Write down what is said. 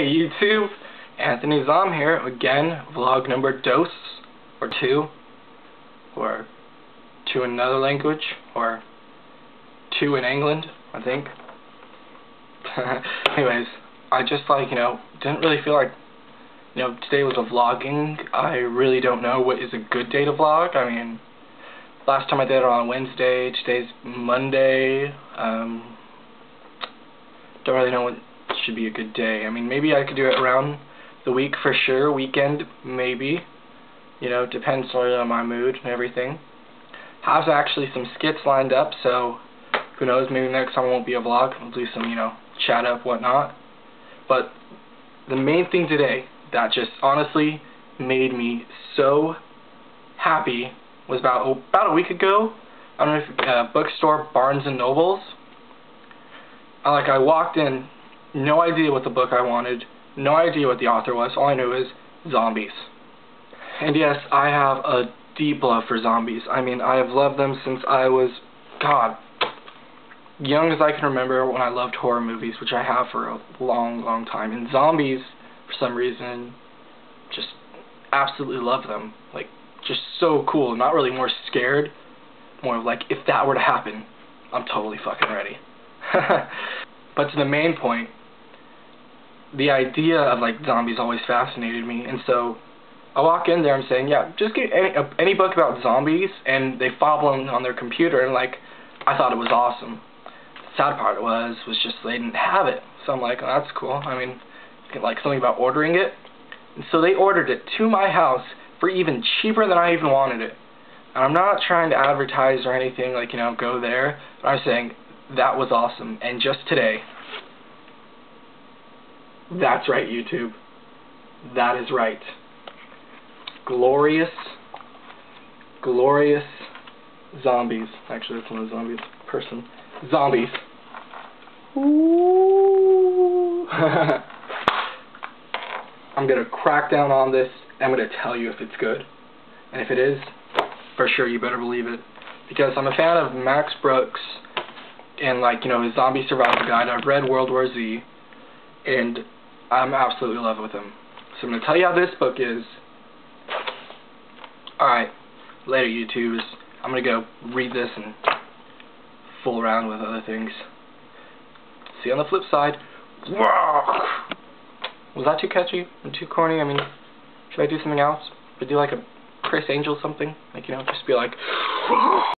Hey YouTube, Anthony Zomb here, again, vlog number dos, or two, or in another language, or two in England, I think. Anyways, I just like, you know, didn't really feel like, you know, today was a vlogging. I really don't know what is a good day to vlog. I mean, last time I did it on Wednesday, today's Monday, um, don't really know what should be a good day. I mean, maybe I could do it around the week for sure. Weekend, maybe. You know, depends on my mood and everything. Have actually some skits lined up, so who knows, maybe next time won't be a vlog. We'll do some, you know, chat up, whatnot. But the main thing today that just honestly made me so happy was about, oh, about a week ago. I don't know if, uh, bookstore Barnes and Nobles. I, like, I walked in no idea what the book I wanted, no idea what the author was. All I knew is zombies. And yes, I have a deep love for zombies. I mean, I have loved them since I was, God, young as I can remember when I loved horror movies, which I have for a long, long time. And zombies, for some reason, just absolutely love them. Like, just so cool. Not really more scared, more of like, if that were to happen, I'm totally fucking ready. but to the main point, the idea of like zombies always fascinated me, and so I walk in there. I'm saying, yeah, just get any uh, any book about zombies, and they file them on their computer, and like I thought it was awesome. The sad part was was just they didn't have it, so I'm like, oh, that's cool. I mean, like something about ordering it, and so they ordered it to my house for even cheaper than I even wanted it. And I'm not trying to advertise or anything like you know go there, but I'm saying that was awesome. And just today, that's right, YouTube. That is right. Glorious, glorious zombies. Actually, that's one of the zombies. Person. Zombies. Ooh. I'm going to crack down on this. I'm going to tell you if it's good. And if it is, for sure you better believe it. Because I'm a fan of Max Brooks and like, you know, his zombie survival guide. I've read World War Z. And I'm absolutely in love with him. So I'm going to tell you how this book is. Alright, later YouTubers. I'm going to go read this and fool around with other things. See you on the flip side. Was that too catchy and too corny? I mean, should I do something else? I do like a Criss Angel something? Like, you know, just be like...